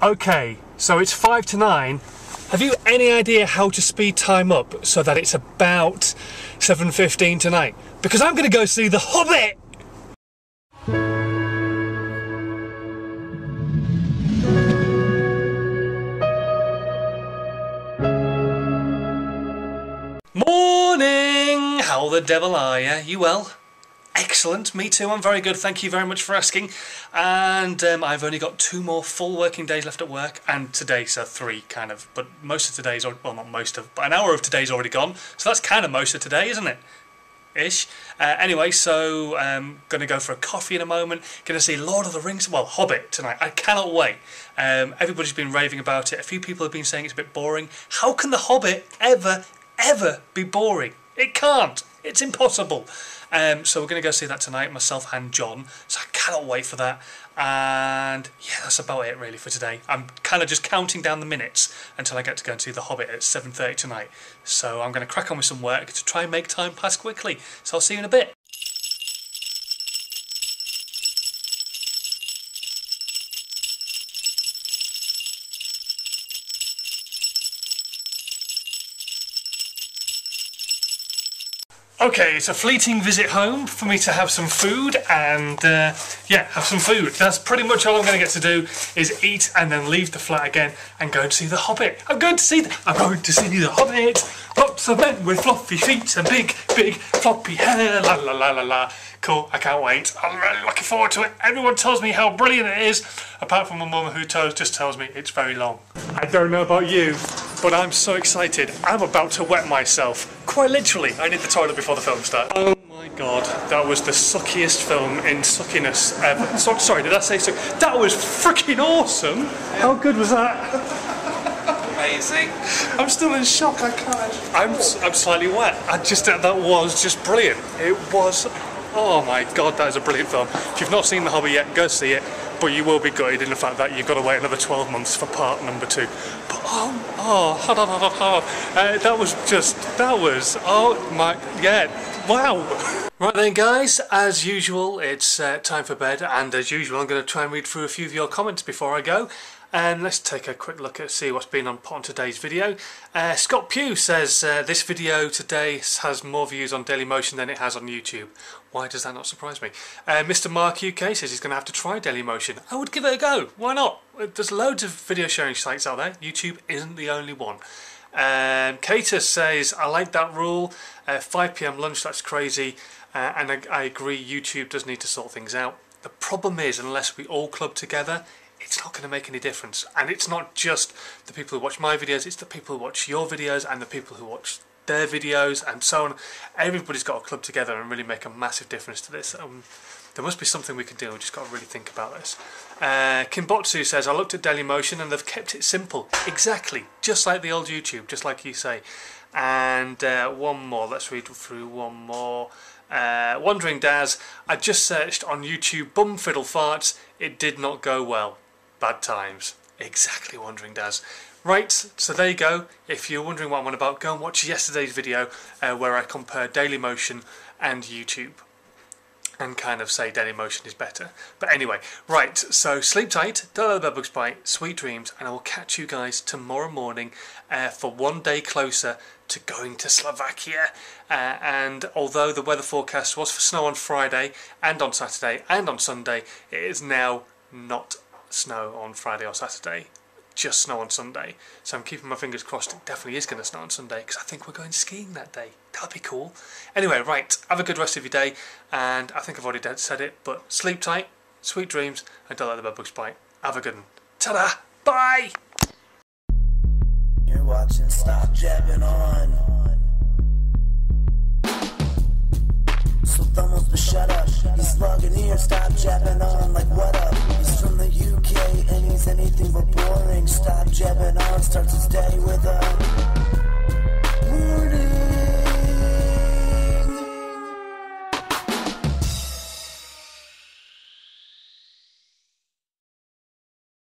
Okay, so it's five to nine. Have you any idea how to speed time up so that it's about 7.15 tonight? Because I'm going to go see The Hobbit! Morning! How the devil are you? You well? Excellent, me too. I'm very good. Thank you very much for asking. And um, I've only got two more full working days left at work, and today's so three kind of. But most of today's, well, not most of, but an hour of today's already gone. So that's kind of most of today, isn't it? Ish. Uh, anyway, so I'm um, going to go for a coffee in a moment. Going to see Lord of the Rings, well, Hobbit tonight. I cannot wait. Um, everybody's been raving about it. A few people have been saying it's a bit boring. How can the Hobbit ever, ever be boring? It can't. It's impossible. Um, so we're going to go see that tonight, myself and John. So I cannot wait for that. And yeah, that's about it really for today. I'm kind of just counting down the minutes until I get to go and see The Hobbit at 7.30 tonight. So I'm going to crack on with some work to try and make time pass quickly. So I'll see you in a bit. Okay, it's a fleeting visit home for me to have some food and uh, yeah, have some food. That's pretty much all I'm going to get to do is eat and then leave the flat again and go and see the Hobbit. I'm going to see the, I'm going to see the Hobbit. Lots of men with fluffy feet and big, big floppy hair. La la la la la. Cool, I can't wait. I'm really looking forward to it. Everyone tells me how brilliant it is, apart from my mum who just tells me it's very long. I don't know about you, but I'm so excited. I'm about to wet myself. Quite literally. I need the toilet before the film starts. Oh my god, that was the suckiest film in suckiness ever. So, sorry, did I say suck? That was freaking awesome. How good was that? Amazing. I'm still in shock. I can't. I'm, I'm slightly wet. I just that was just brilliant. It was. Oh my god, that is a brilliant film. If you've not seen The Hobbit yet, go see it but you will be gutted in the fact that you've got to wait another 12 months for part number two. But oh, oh, ha. Uh, that was just, that was, oh my, yeah, wow. Right then guys, as usual, it's uh, time for bed, and as usual I'm going to try and read through a few of your comments before I go. And let's take a quick look at see what's been on put on today's video. Uh, Scott Pugh says uh, this video today has more views on Dailymotion than it has on YouTube. Why does that not surprise me? Uh, Mr. Mark UK says he's going to have to try Dailymotion. I would give it a go. Why not? There's loads of video sharing sites out there. YouTube isn't the only one. Um, says, I like that rule. Uh, 5pm lunch, that's crazy. Uh, and I, I agree, YouTube does need to sort things out. The problem is, unless we all club together, it's not going to make any difference. And it's not just the people who watch my videos, it's the people who watch your videos and the people who watch their videos and so on. Everybody's got to club together and really make a massive difference to this. Um, there must be something we can do, we've just got to really think about this. Uh, Kimbotsu says, I looked at Dailymotion and they've kept it simple. Exactly, just like the old YouTube, just like you say. And uh, one more, let's read through one more. Uh, Wandering Daz, I just searched on YouTube bum fiddle farts, it did not go well. Bad times. Exactly, Wandering Daz. Right, so there you go. If you're wondering what I'm on about, go and watch yesterday's video uh, where I compare Dailymotion and YouTube and kind of say Dailymotion is better. But anyway, right, so sleep tight, don't let the bedbugs bite, sweet dreams, and I will catch you guys tomorrow morning uh, for one day closer to going to Slovakia. Uh, and although the weather forecast was for snow on Friday and on Saturday and on Sunday, it is now not snow on Friday or Saturday just snow on Sunday. So I'm keeping my fingers crossed it definitely is going to snow on Sunday because I think we're going skiing that day. That'd be cool. Anyway, right, have a good rest of your day and I think I've already said it, but sleep tight, sweet dreams and don't let the bedbugs bite. Have a good one. Ta-da! Bye! You're watching Stop Jabbing On. Here, stop jabbing on